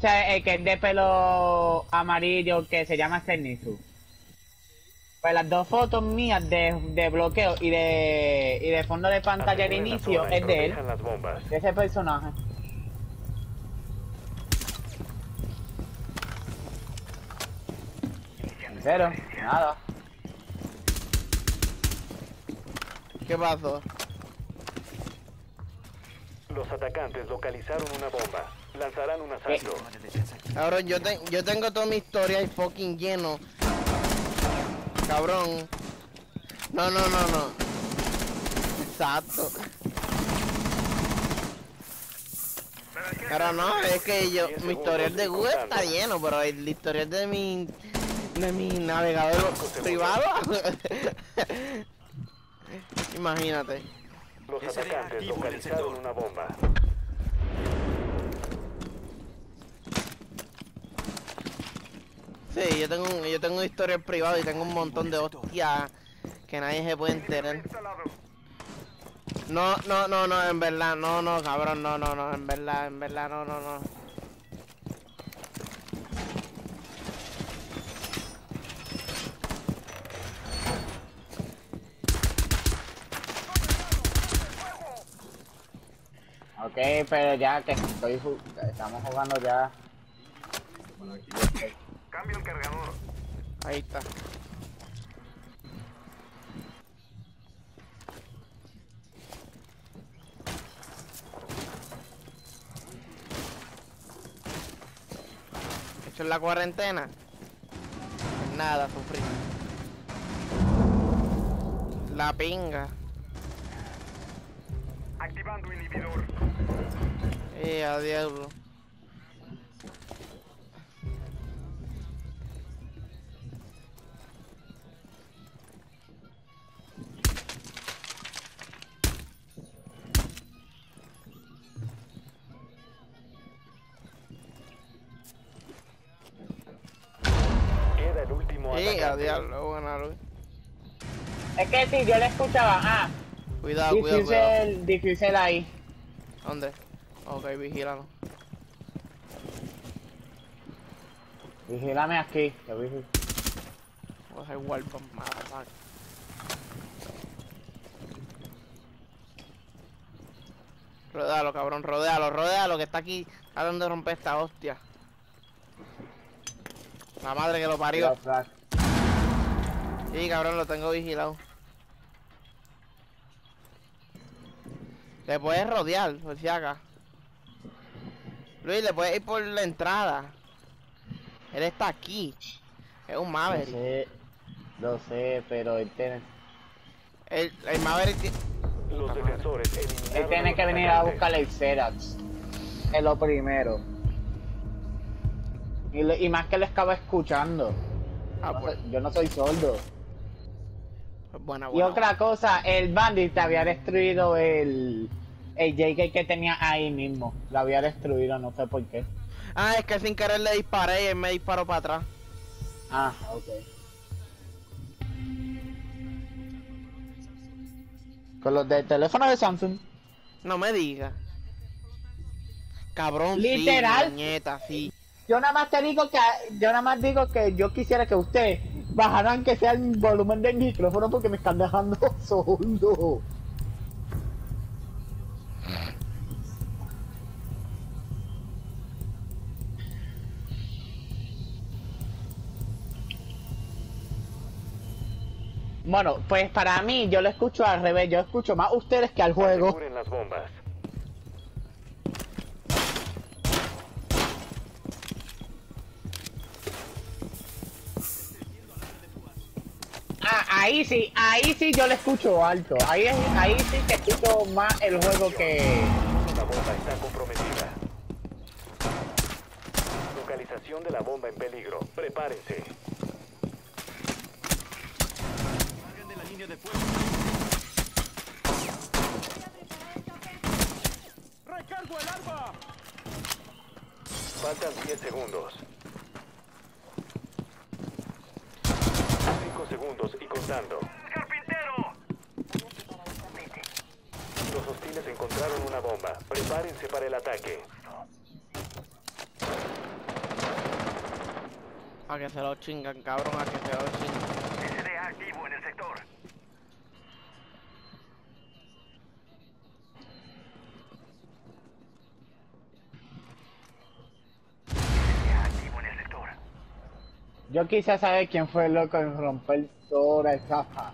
O sea, el que es de pelo amarillo que se llama Zenitsu. Pues las dos fotos mías de, de bloqueo y de, y de fondo de pantalla de inicio es de él, de ese personaje. Cero, nada. ¿Qué pasó? Los atacantes localizaron una bomba. Lanzarán un asalto. Cabrón, yo, te- yo tengo toda mi historia y fucking lleno. Cabrón. No, no, no, no. Exacto. Pero no, es que yo, mi historial de Google está lleno, pero el historial de mi, de mi navegador privado. Imagínate. Los atacantes localizaron una bomba. Sí, yo tengo un, yo tengo un historial privado y tengo un montón de hostias que nadie se puede enterar. No, no, no, no, en verdad, no, no, cabrón, no, no, no, en verdad, en verdad, no, no, no. Ok, pero ya que estoy estamos jugando ya. Cambio el cargador. Ahí está. ¿Esto es la cuarentena? Pues nada, sufrí. La pinga. Activando inhibidor. Eh, a diablo. A. Es que si yo le escuchaba, ah, Cuidado, cuidado, cuidado. diffusel ahí. ¿Dónde? Ok, vigílalo. Vigílame aquí, que vigil- Voy a hacer wallbomb, motherfucker. Rodealo, cabrón, rodealo, rodealo, que está aquí tratando de romper esta hostia. La madre que lo parió. Sí, cabrón, lo tengo vigilado. Le puedes rodear, por si acá. Luis, le puedes ir por la entrada. Él está aquí. Es un Lo Maverick. sé, lo sé, pero él tiene, El, el Maverick Los defensores él tiene que venir a buscar el Xerax. Es lo primero. Y, más que lo estaba escuchando. Ah, No pues, yo no soy sordo. Buena, Y otra cosa, el Bandit había destruido el, el JK que tenía ahí mismo. Lo había destruido, no sé por qué. Ah, es que sin querer le disparé y él me disparó para atrás. Ah, ok. Con los del teléfono de Samsung. No me digas. Cabrón, Literal. sí, nieta, sí. Yo nada más te digo que yo nada más digo que yo quisiera que usted bajaran que sea el volumen del micrófono porque me están dejando sordo. Bueno, pues para mí yo lo escucho al revés, yo escucho más ustedes que al juego. Ahí sí, ahí sí yo lo escucho alto. Ahí, es- ahí sí que escucho más el juego que... La bomba está comprometida. Localización de la bomba en peligro. Prepárense. Salgan de la línea de fuego. ¡Recargo el arma! Faltan 10 segundos. ¡Carpintero! Los hostiles encontraron una bomba. Prepárense para el ataque. A que se lo chingan, cabrón, a que se lo chingan. SDA activo en el sector. Yo quise saber quién fue el loco en romper toda esa caja.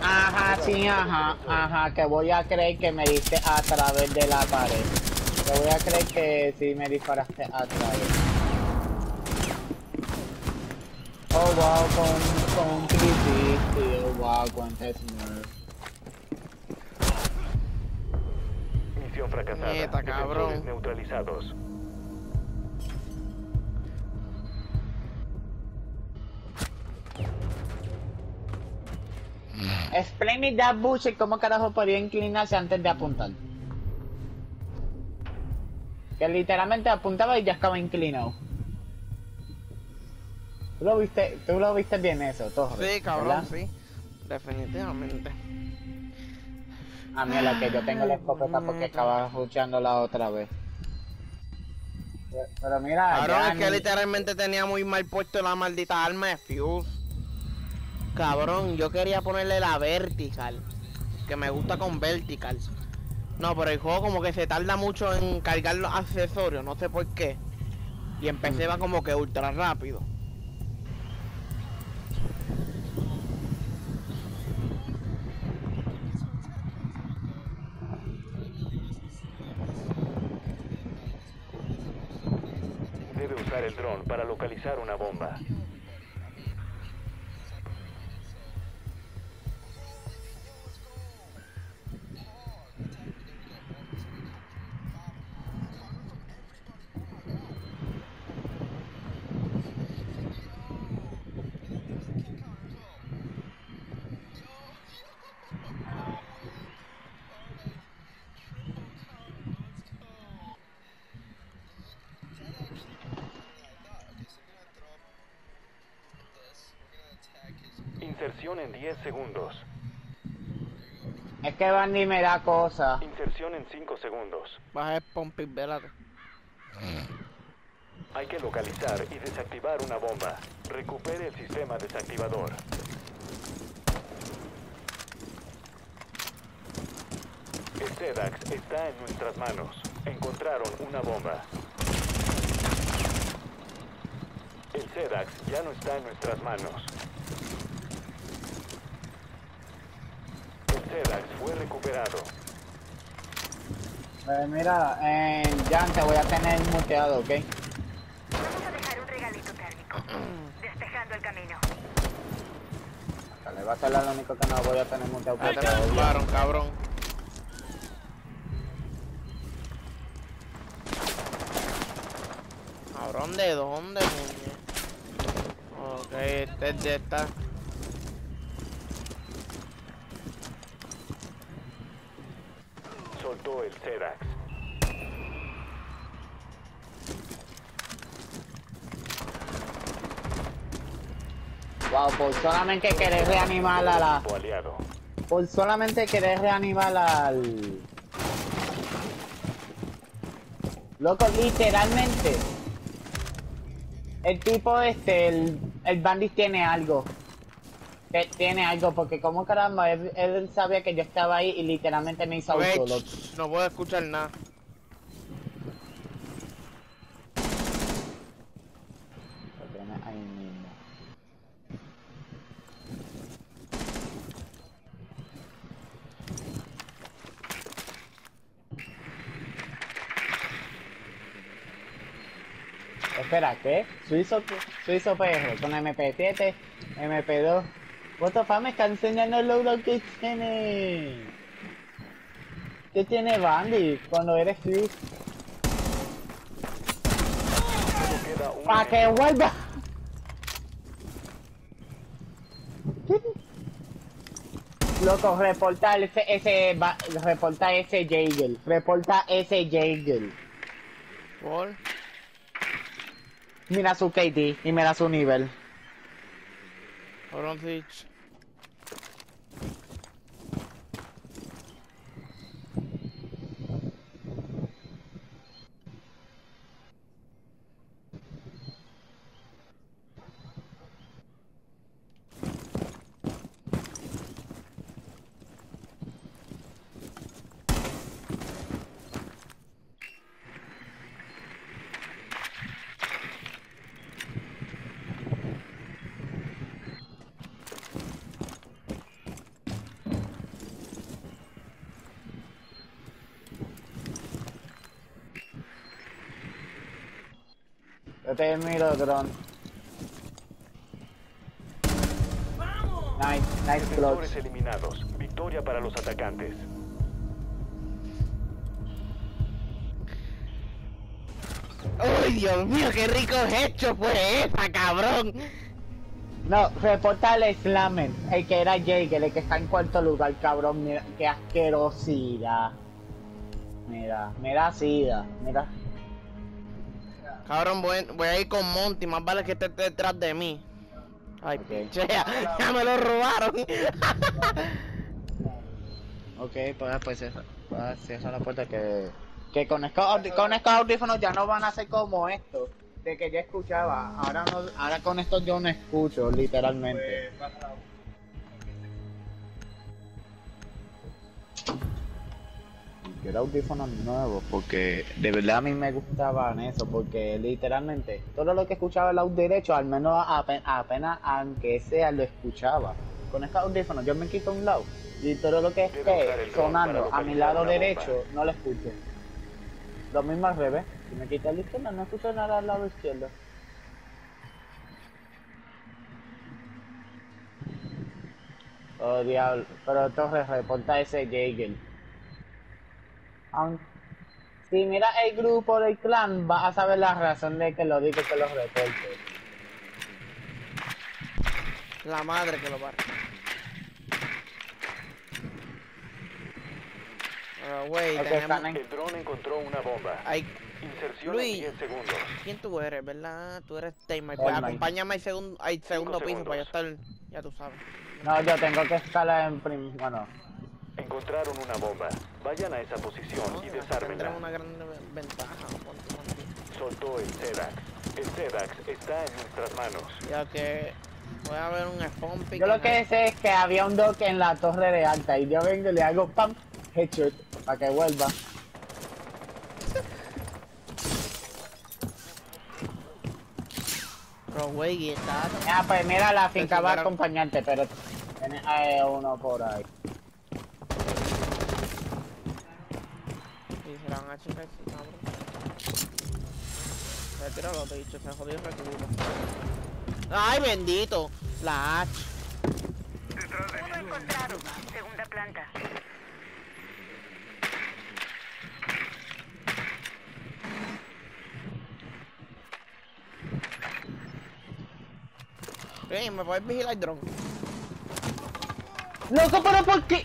Ajá, sí, ajá, ajá, que voy a creer que me diste a través de la pared. Que voy a creer que sí me disparaste a través. Oh wow, con, con un creepy, oh wow, cuántas nerfs. Misión fracasada. Nieta, cabrón. Neutralizados. Explain me that bullshit, ¿cómo carajo podía inclinarse antes de apuntar? Que literalmente apuntaba y ya estaba inclinado. ¿Tú lo viste, tú lo viste bien eso, todo? Sí, cabrón, sí. Definitivamente. A mí es la que yo tengo la escopeta porque estaba escuchando la otra vez. Pero, mira, Cabrón, ya es que literalmente tenía muy mal puesto la maldita arma de Fuse. Cabrón, yo quería ponerle la vertical. Que me gusta con vertical. No, pero el juego como que se tarda mucho en cargar los accesorios, no sé por qué. Y en PC va como que ultra rápido. Debe usar el dron para localizar una Inserción en 10 segundos. Es que Bandy me da cosa. Inserción en 5 segundos. Baja el pompis, velate. Hay que localizar y desactivar una bomba. Recupere el sistema desactivador. El SEDAX está en nuestras manos. Encontraron una bomba. El SEDAX ya no está en nuestras manos. El SEDAX fue recuperado. Eh, mira, en Jan te voy a tener muteado, ¿ok? Vamos a dejar un regalito térmico. Despejando el camino. Vale, va a ser lo único que no voy a tener muteado. Ya porque te tumbaron, cabrón. Cabrón, ¿de dónde, muñe? Ok, este es de el SEDAX. Wow, por solamente querer reanimar a la... Por solamente querer reanimar al... Loco, literalmente. El tipo este, el, el bandit tiene algo. Que tiene algo, porque como caramba, él, él sabía que yo estaba ahí y literalmente me hizo Ok, auto, loco. ch, no puedo escuchar nada. Lo tiene ahí mismo. Espera, ¿qué? Suizo, Suizo PR con MP7, MP2. What the fuck, me está enseñando el logro que tiene. ¿Qué tiene Bandy cuando eres un ¡Para que vuelva! Loco, reporta ese, ese, reporta ese Jaeger, reporta ese Jaeger. Por. Mira su KD y mira su nivel. Cabrón, sí. ch. Te miro drone. Nice, nice clutch. Defensores eliminados. Victoria para los atacantes. ¡Uy, Dios mío, qué rico hecho fue esa, cabrón! No, reporta al Slammer, el que era Jake, el que está en cuarto lugar, cabrón. Mira, qué asquerosidad. Mira, mira sida, mira. Cabrón, voy, voy a ir con Monty, más vale que esté detrás de mí. Ay, Ok. pinche, ya, ya me lo robaron. Ok, pues, pues cierra, pues cierra la puerta que... Que con estos, con estos audífonos ya no van a ser como esto, de que yo escuchaba. Ahora no, ahora con estos yo no escucho, literalmente. Quiero audífonos nuevos porque de verdad a mí me gustaban eso porque literalmente todo lo que escuchaba el lado derecho al menos ape- apenas aunque sea lo escuchaba. Con estos audífonos yo me quito un lado y todo lo que esté sonando a mi lado derecho no lo escucho. Lo mismo al revés si me quito el izquierdo no escucho nada al lado izquierdo. Oh diablo, pero Torres reporta ese Jaeger. Aun- Si mira el grupo del clan, vas a saber la razón de que lo digo que los reporte. La madre que lo pare. Pero, güey, tenemos... El dron encontró una bomba. Ay, Inserción Luis. en 10 segundos. ¿quién tú eres, verdad? Tú eres Tamer. Pues acompáñame al segundo, piso segundos. para yo estar... Ya tú sabes. No, yo tengo que escalar en prim... Bueno, Encontraron una bomba. Vayan a esa posición No, y desármenla. una gran ve- ventaja. Monty, Monty. Soltó el SEDAX. El SEDAX está en nuestras manos. Ya que... Voy a ver un spawn pick yo lo que sé es que había un dock en la torre de alta y yo vengo y le hago pam, headshot, para que vuelva. Pero, güey, está... Ah, pues mira, la finca va a acompañarte, pero tienes a uno por ahí. A chingar, sí, cabrón. Retíralo, te he dicho, se jodió el reculo. ¡Ay, bendito! La H. Uno encontrado. Segunda planta. Ey, ¿me puedes vigilar el dron? Loco, pero ¿por qué?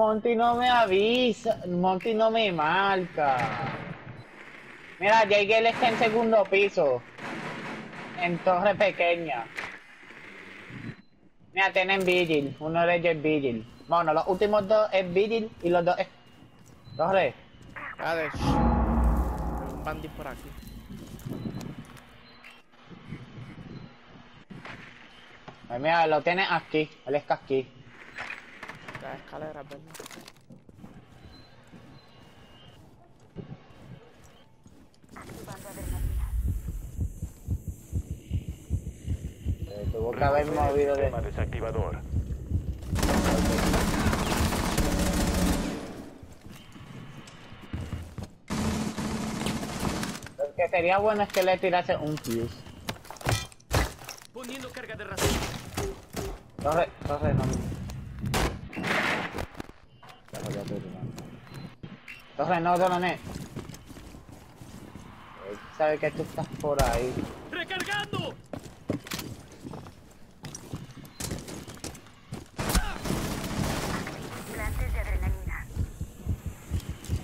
Monty no me avisa, Monty no me marca. Mira, Jaeger está en segundo piso. En torre pequeña. Mira, tienen Vigil. Uno de ellos es Vigil. Bueno, los últimos dos es Vigil y los dos es... Torre. A ver, shh. Hay un bandit por aquí. Pues mira, lo tiene aquí. Él está aquí. La escalera, ¿verdad? Eh, tuvo que haber Recupere el movido de... desactivador. Lo que sería bueno es que le tirase un fuse. Poniendo carga de racimo. Torre, torre, no. Ya lo voy a tirar. Torre, no, Dolonet. Él sabe que tú estás por ahí. ¡Recargando!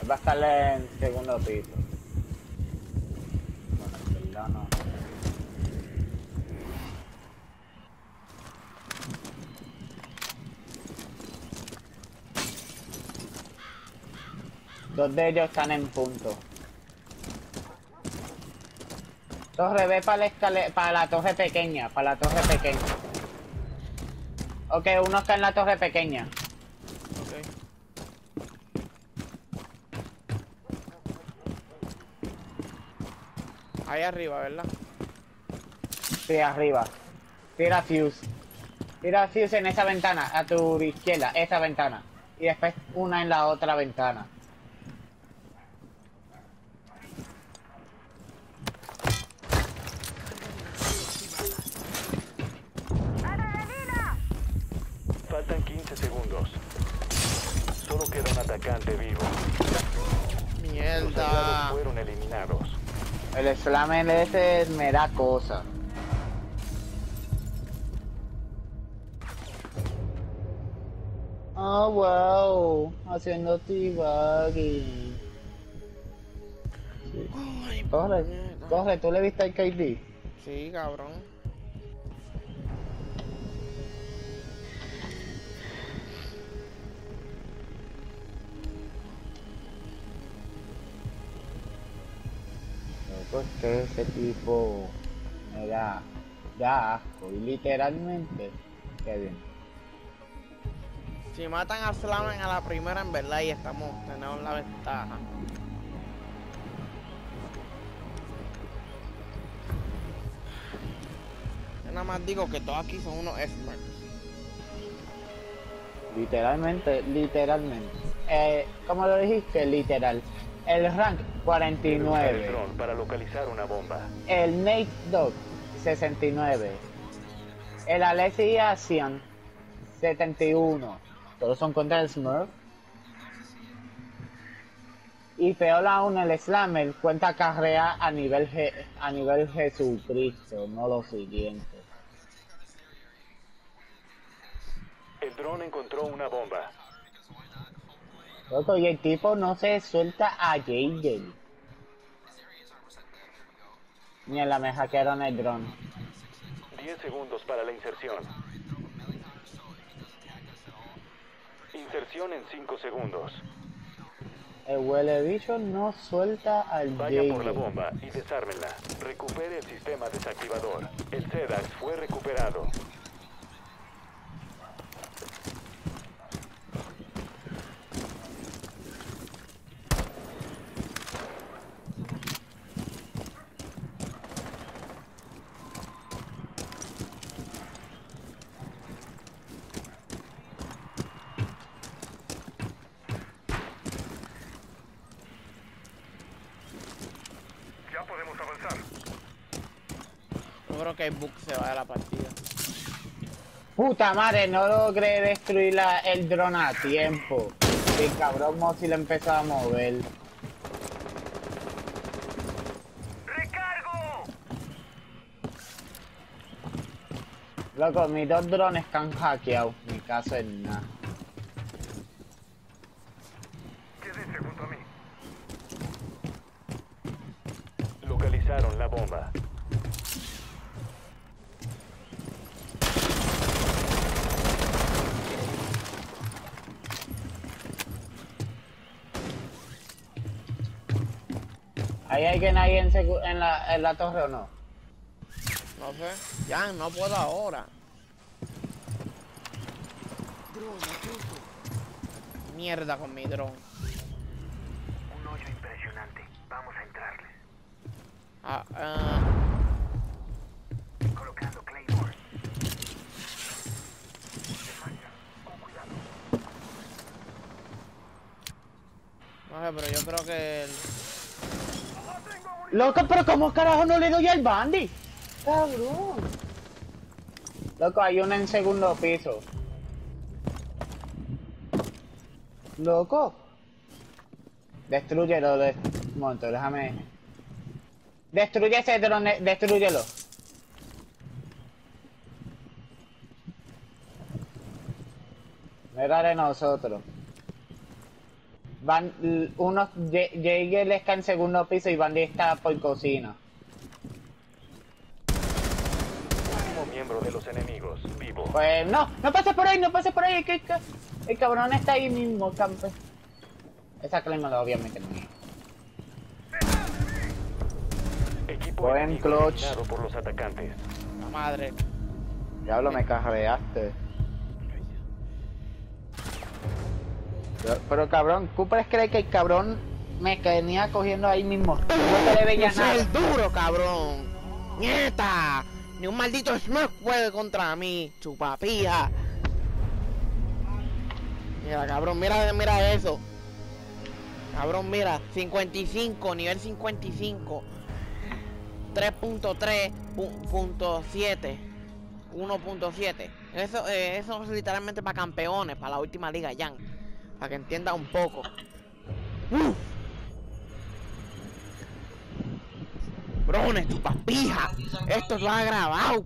Él va a estar en segundo piso. Bueno, en verdad no. Dos de ellos están en punto. Torre, ve para la para la torre pequeña, para la torre pequeña. Ok, uno está en la torre pequeña. Ok. Ahí arriba, ¿verdad? Sí, arriba. Tira fuse. Tira fuse en esa ventana, a tu izquierda, esa ventana. Y después una en la otra ventana. 15 segundos. Solo queda un atacante vivo. Los Mierda. fueron eliminados. El slammer ese me da cosa. Oh, wow. Haciendo. Ay, Corre, puñeta. corre, ¿tú le viste al KD? Sí, cabrón. Loco, es que ese tipo me da, da asco. Y literalmente, qué bien. Si matan a Slaman a la primera, en verdad, y estamos, tenemos la ventaja. Yo nada más digo que todos aquí son unos experts. Literalmente, literalmente. Eh, ¿Cómo lo dijiste? Literal. El rank Usa el 49. dron para localizar una bomba. El Nate Dog 69. El Alexi Asian 71. Todos son contra el Smurf. Y peor aún el Slammer cuenta carrera a nivel Je- a nivel Jesucristo, no lo siguiente. El dron encontró una bomba. Loco, y el tipo no se suelta a Jaeger. Ni en la me hackearon el dron. 10 segundos para la inserción. Inserción en 5 segundos. El huele bicho no suelta al Vaya por la bomba y desármenla. Recupere el sistema desactivador. El SEDAX fue recuperado. Ya podemos avanzar. Yo creo que el book se va de la partida. Puta madre, no logré destruir la- el dron a tiempo. El cabrón Mozi le empezó a mover. ¡Recargo! Loco, mis dos drones están hackeados. Mi caso es nada. Quédense junto a mí. Localizaron la bomba. ¿Hay alguien ahí en, la, en la torre o no? No sé. Ya, no puedo ahora. Mierda con mi dron. Un hoyo impresionante. Vamos a entrarles. Ah, ah, Colocando Claymore. no sé, pero yo creo que... el- Loco, pero ¿cómo carajo no le doy al bandy? Cabrón. Loco, hay uno en segundo piso. Loco. Destruyelo, de... Un momento, déjame... Destruye ese drone, destruyelo. No era de nosotros. Van, unos, Jaeger está en segundo piso y Bandy está por cocina. Último miembro de los enemigos. Vivo. Pues no, no pases por ahí, no pases por ahí, que, que- el cabrón está ahí mismo, campe. Esa claimada obviamente no Buen clutch. por los atacantes. La madre. Diablo, me carreaste. Pero, pero, cabrón, Cooper cree que el cabrón me venía cogiendo ahí mismo. No le veía nada. el duro, cabrón. ¡Nieta! Ni un maldito Smurf puede contra mí, chupapija. Mira, cabrón, mira, mira eso. Cabrón, mira, 55, nivel 55. 3.3.7. 1.7. Eso, eh, eso es literalmente para campeones, para la última liga ya. Para que entienda un poco. Uf. Brones, tu papija. Esto lo ha grabado.